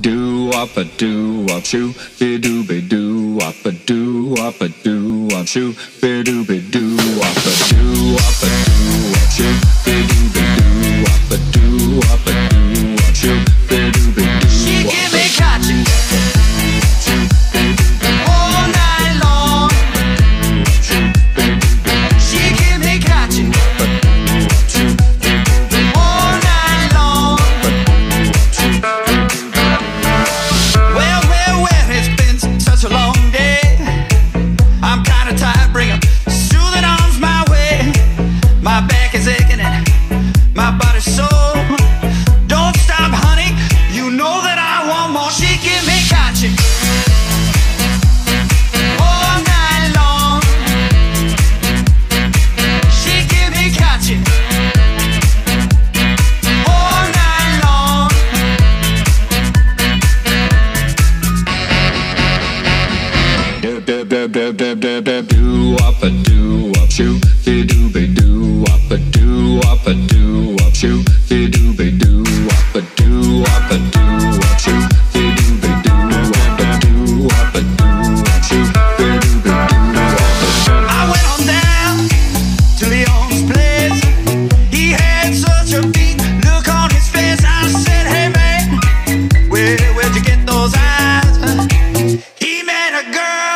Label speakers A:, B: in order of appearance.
A: Do up a do up shoo, be do be do up a do up a do up shoo, be do be do up a do
B: my body's sore. Don't stop, honey. You know that I want more. She give me katchi all night long. She give me katchi all night long.
A: Do do do do do do up a up up a do up shoo do be do up a do up a do up shoo do be do up a do up a do up shoo do be do up
B: I went on down to Leon's place. He had such a beat. look on his face. I said, Hey man, where where'd you get those eyes? He met a girl.